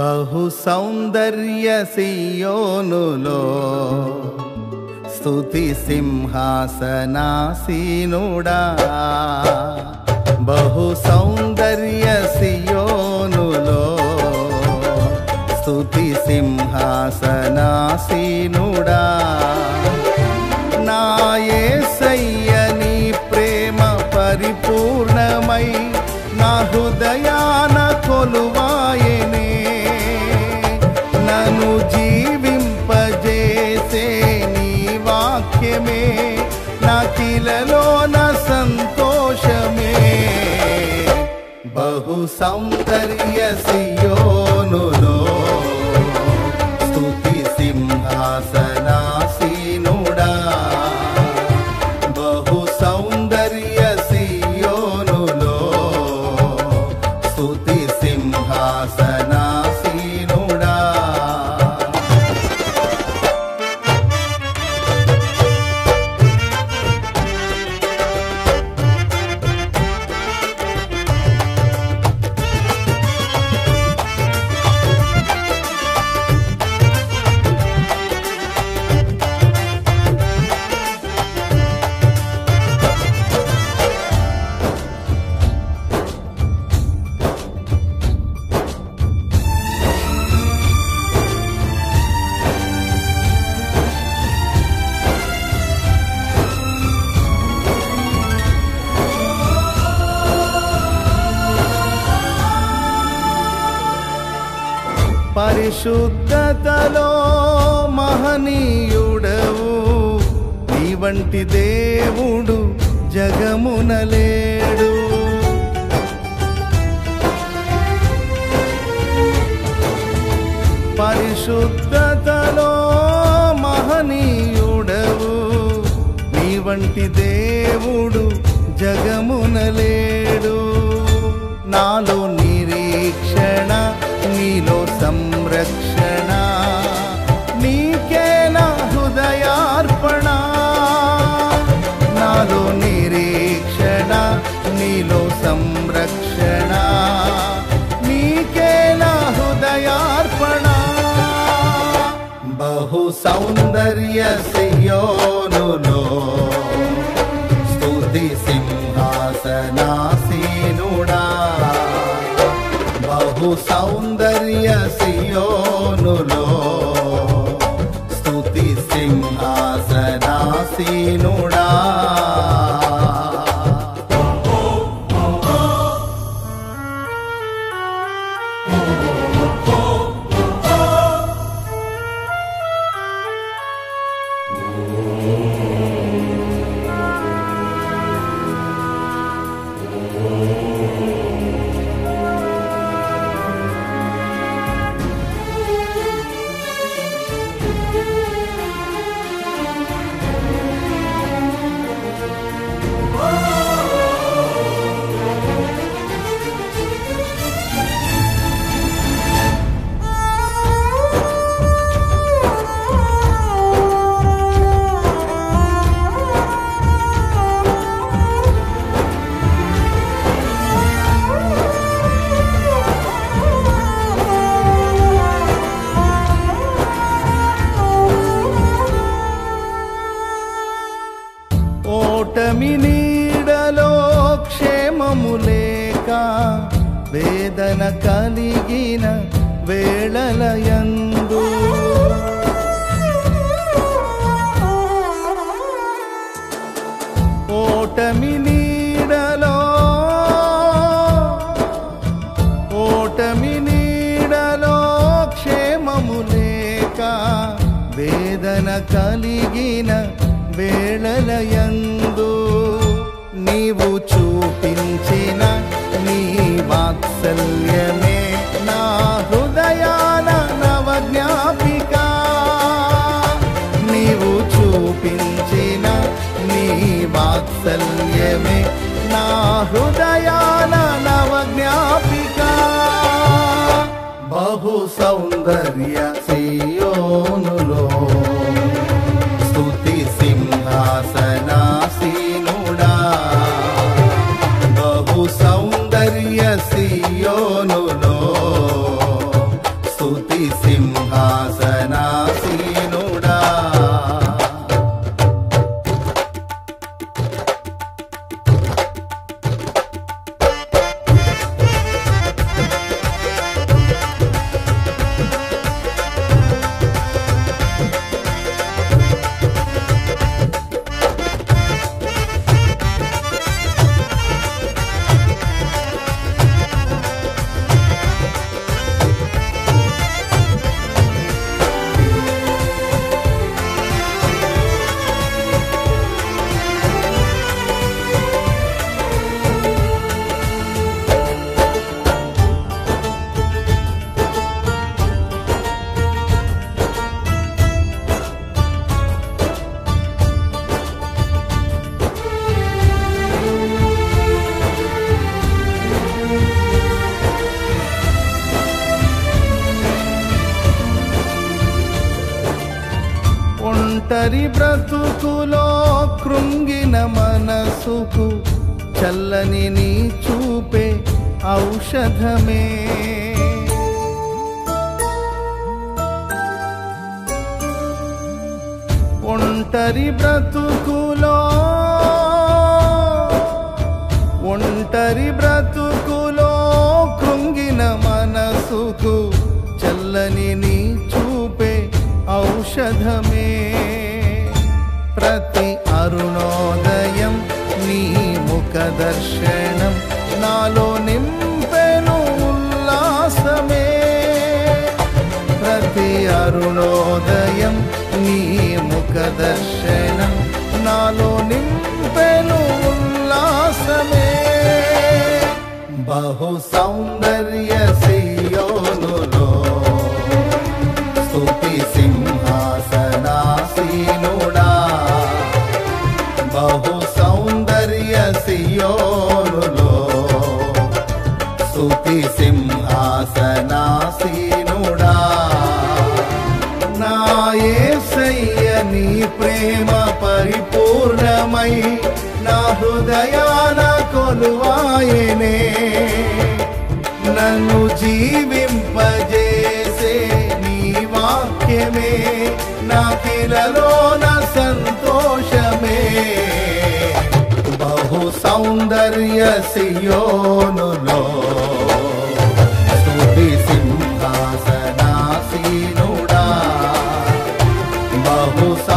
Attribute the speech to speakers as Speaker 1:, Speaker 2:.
Speaker 1: బహు సౌందర్య సియోనులో స్థుతి సింహాసనాసీనుడా. బహు సౌందర్య సియోనులో స్థుతి సింహాసనాసీనుడా నాయే సయ్యని ప్రేమ పరిపూర్ణమై నా హృదయ జీవింపజేసే నీ వాక్యమే నా కిలలోన సంతోషమే. బహు సౌందర్య సియోనులో పరిశుద్ధతలో మహనీయుడవు. నీ వంటి దేవుడు జగమునలేడు పరిశుద్ధతలో మహనీయుడవు. నీ వంటి దేవుడు జగమునలేడు నాలో నిరీక్షణ నీలో సంరక్షణ నీకే నా హృదయార్పణ నాలో నిరీక్షణ నీలో సంరక్షణ నీకే హృదయార్పణ బహు సౌందర్య సియో వేదన కలిగిన వేళలయందు. ఓటమి నీడలో ఓటమి నీడలో క్షేమము లేక వేదన కలిగిన వేళలయందు నీవు చూపించిన వాత్సల్యమే నా హృదయాన నవజ్ఞాపిక. నీవు చూపించిన నీ వాత్సల్యమే నా హృదయాన నవజ్ఞాపిక. బహు సౌందర్య సియోనులో ఒంటరి బ్రతుకులో కృంగిన మనసుకు చల్లని నీ చూపే ఔషధమే. ఒంటరి బ్రతుకులో ముఖ దర్శనం నాలో నింపెను ఉల్లాసమే ప్రతి అరుణోదయం నీ ముఖ దర్శనం నాలో నింపెను ఉల్లాసమే బహు సౌందర్య సియోనులో సింహాసనాసీనుడా నా నీ ప్రేమ పరిపూర్ణమై నా హృదయాన కొలువాయనే. నన్ను జీవింపజేసే నీ వాక్యమే నా కిలలోన సంతోషమే. బహు సౌందర్య సియోనులో barro